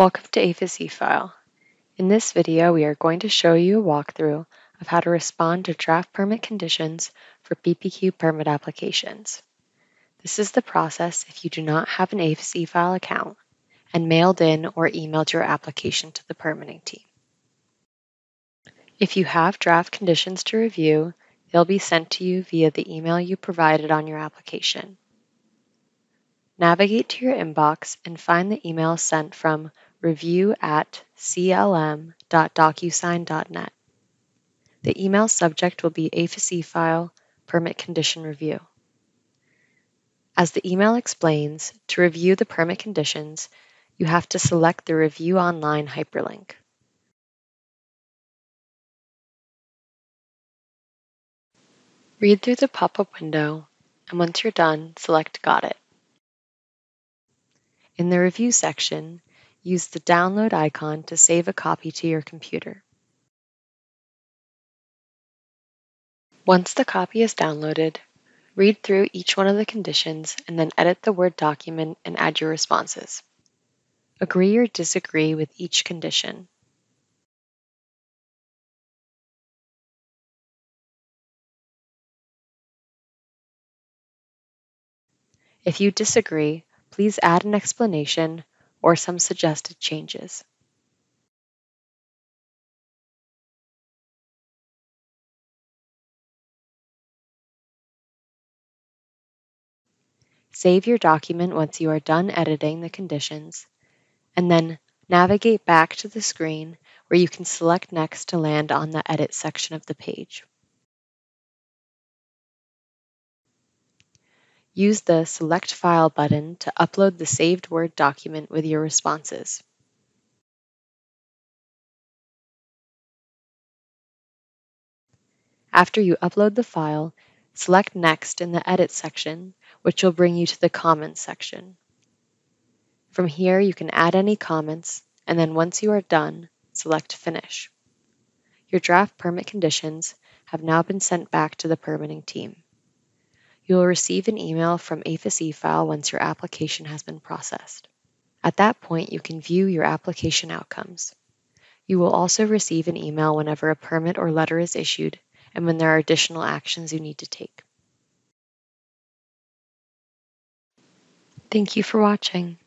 Welcome to APHIS eFile. In this video, we are going to show you a walkthrough of how to respond to draft permit conditions for PPQ permit applications. This is the process if you do not have an APHIS eFile account and mailed in or emailed your application to the permitting team. If you have draft conditions to review, they'll be sent to you via the email you provided on your application. Navigate to your inbox and find the email sent from review at clm.docusign.net. The email subject will be APHIS eFile Permit Condition Review. As the email explains, to review the permit conditions, you have to select the Review Online hyperlink. Read through the pop-up window, and once you're done, select Got It. In the Review section, use the download icon to save a copy to your computer. Once the copy is downloaded, read through each one of the conditions and then edit the Word document and add your responses. Agree or disagree with each condition. If you disagree, please add an explanation or some suggested changes. Save your document once you are done editing the conditions, and then navigate back to the screen where you can select Next to land on the Edit section of the page. Use the Select File button to upload the saved Word document with your responses. After you upload the file, select Next in the Edit section, which will bring you to the Comments section. From here, you can add any comments, and then once you are done, select Finish. Your draft permit conditions have now been sent back to the permitting team. You will receive an email from APHIS eFile once your application has been processed. At that point, you can view your application outcomes. You will also receive an email whenever a permit or letter is issued and when there are additional actions you need to take. Thank you for watching.